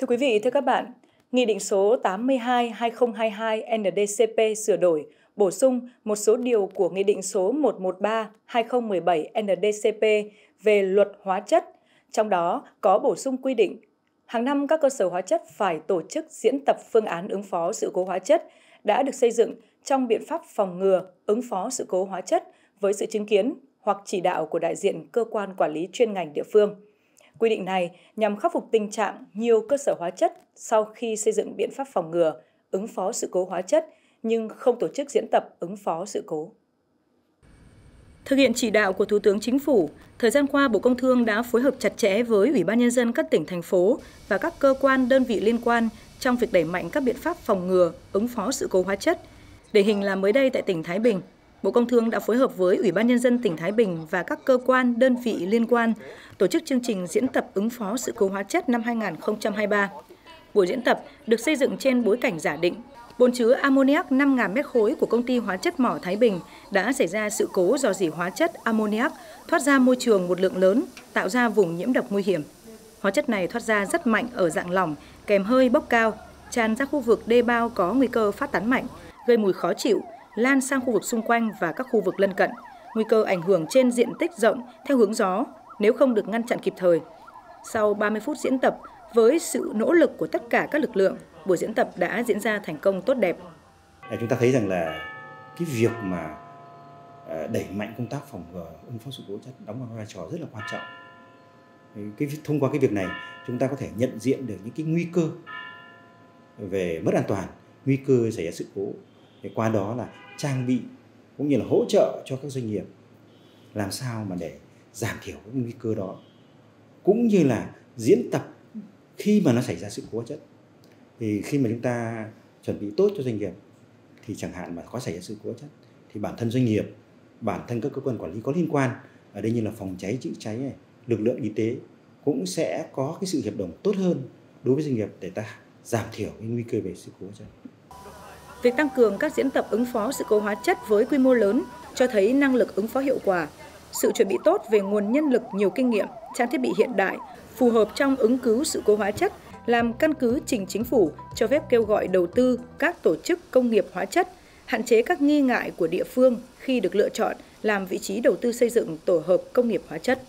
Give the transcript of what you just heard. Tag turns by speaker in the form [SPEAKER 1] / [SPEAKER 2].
[SPEAKER 1] Thưa quý vị, thưa các bạn, Nghị định số 82-2022 NDCP sửa đổi, bổ sung một số điều của Nghị định số 113-2017 NDCP về luật hóa chất, trong đó có bổ sung quy định hàng năm các cơ sở hóa chất phải tổ chức diễn tập phương án ứng phó sự cố hóa chất đã được xây dựng trong biện pháp phòng ngừa, ứng phó sự cố hóa chất với sự chứng kiến hoặc chỉ đạo của đại diện cơ quan quản lý chuyên ngành địa phương. Quy định này nhằm khắc phục tình trạng nhiều cơ sở hóa chất sau khi xây dựng biện pháp phòng ngừa, ứng phó sự cố hóa chất nhưng không tổ chức diễn tập ứng phó sự cố. Thực hiện chỉ đạo của Thủ tướng Chính phủ, thời gian qua Bộ Công Thương đã phối hợp chặt chẽ với Ủy ban Nhân dân các tỉnh, thành phố và các cơ quan đơn vị liên quan trong việc đẩy mạnh các biện pháp phòng ngừa, ứng phó sự cố hóa chất. Điển hình là mới đây tại tỉnh Thái Bình, Bộ Công Thương đã phối hợp với Ủy ban Nhân dân tỉnh Thái Bình và các cơ quan, đơn vị liên quan tổ chức chương trình diễn tập ứng phó sự cố hóa chất năm 2023. Buổi diễn tập được xây dựng trên bối cảnh giả định bồn chứa ammoniac 5.000 mét khối của công ty hóa chất mỏ Thái Bình đã xảy ra sự cố do dỉ hóa chất ammoniac thoát ra môi trường một lượng lớn, tạo ra vùng nhiễm độc nguy hiểm. Hóa chất này thoát ra rất mạnh ở dạng lỏng, kèm hơi bốc cao, tràn ra khu vực đê bao có nguy cơ phát tán mạnh, gây mùi khó chịu, lan sang khu vực xung quanh và các khu vực lân cận, nguy cơ ảnh hưởng trên diện tích rộng theo hướng gió nếu không được ngăn chặn kịp thời. Sau 30 phút diễn tập, với sự nỗ lực của tất cả các lực lượng, buổi diễn tập đã diễn ra thành công tốt đẹp.
[SPEAKER 2] À, chúng ta thấy rằng là cái việc mà à, đẩy mạnh công tác phòng ngừa ứng phó sự cố chất đóng một vai trò rất là quan trọng. Cái thông qua cái việc này chúng ta có thể nhận diện được những cái nguy cơ về mất an toàn, nguy cơ xảy ra sự cố. Để qua đó là trang bị cũng như là hỗ trợ cho các doanh nghiệp. Làm sao mà để giảm thiểu cái nguy cơ đó. Cũng như là diễn tập khi mà nó xảy ra sự cố chất. Thì khi mà chúng ta chuẩn bị tốt cho doanh nghiệp thì chẳng hạn mà có xảy ra sự cố chất thì bản thân doanh nghiệp bản thân các cơ quan quản lý có liên quan ở đây như là phòng cháy chữa cháy này, lực lượng y tế cũng sẽ có cái sự hiệp đồng tốt hơn đối với doanh nghiệp để ta giảm thiểu cái nguy cơ về sự cố chất.
[SPEAKER 1] Việc tăng cường các diễn tập ứng phó sự cố hóa chất với quy mô lớn cho thấy năng lực ứng phó hiệu quả, sự chuẩn bị tốt về nguồn nhân lực nhiều kinh nghiệm, trang thiết bị hiện đại, phù hợp trong ứng cứu sự cố hóa chất làm căn cứ trình chính phủ cho phép kêu gọi đầu tư các tổ chức công nghiệp hóa chất, hạn chế các nghi ngại của địa phương khi được lựa chọn làm vị trí đầu tư xây dựng tổ hợp công nghiệp hóa chất.